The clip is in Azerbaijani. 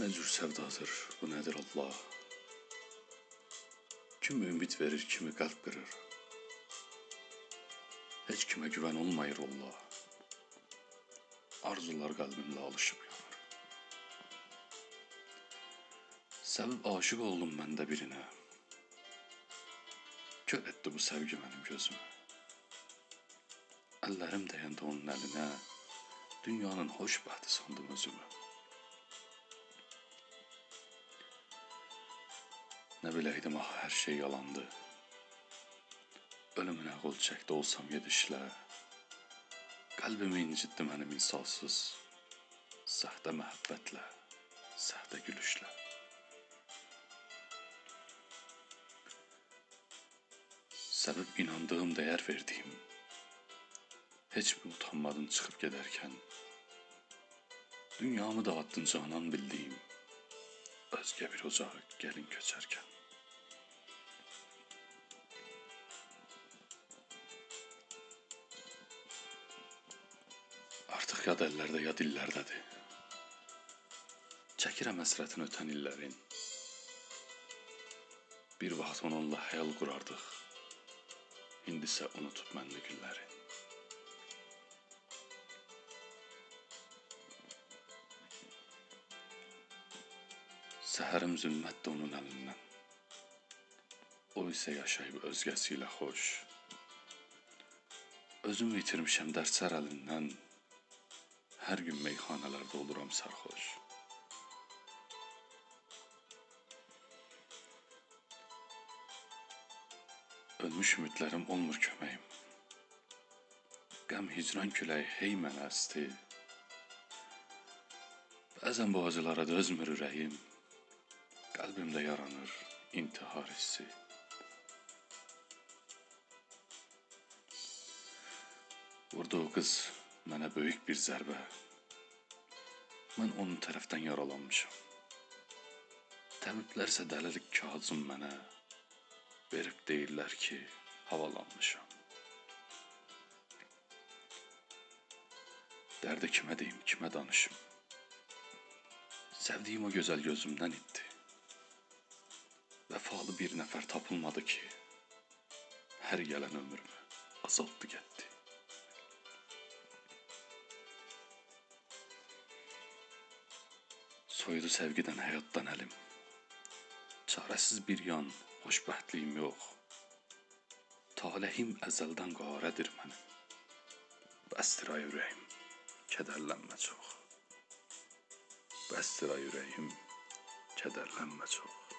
nə cür sevdadır, bu nədir Allah? Kim ümid verir, kimi qəlb qırır. Heç kimə güvən olmayır Allah. Arzular qəlbimlə alışıb yanır. Sevib aşık oldum mən də birinə. Kör etdi bu sevgi mənim gözümü. Əllərim dəyəndə onun əlinə, dünyanın xoşbəxti sandım özümü. Nə biləydim ah hər şey yalandı. Ölümünə qol çəkdi olsam gedişlə. Qəlbimi incitdi mənim insansız. Saxta məhəbbətlə, saxta gülüşlə. Səbəb inandığım, dəyər verdiyim. Heç mi utanmadın çıxıb gedərkən? Dünyamı dağıtdın canan bildiyim. Özgə bir ocağa gəlin köçərkən. Artıq yad əllərdə, yad illərdədir. Çəkirəm həsrətini ötən illərin. Bir vaxt onunla həyal qurardıq. İndisə unutub mənli günləri. Səhərim zülmətdir onun əlindən. O isə yaşayıb özgəsi ilə xoş. Özümü itirmişəm dərsər əlindən. Hər gün meyxanalarda oluram sərxoş. Ölmüş ümidlərim olmur köməyim. Qəm hicran küləyi hey mənə əsdi. Bəzən bu acılara dözmür ürəyim. Qəlbimdə yaranır intihar hissi. Vurdu o qız mənə böyük bir zərbə. Mən onun tərəfdən yaralanmışam. Təbiblər isə dəlilik kağızım mənə verib deyirlər ki, havalanmışam. Dərdi kimə deyim, kimə danışım? Sevdiyim o gözəl gözümdən itdi. Vəfalı bir nəfər tapılmadı ki, hər gələn ömrümü azaltdı getdi. Soyudu sevgidən, həyatdan əlim. Çarəsiz bir yan, xoşbəxtliyim yox. Talehim əzəldən qarədir mənim. Bəsdir ay ürəyim, kədərlənmə çox. Bəsdir ay ürəyim, kədərlənmə çox.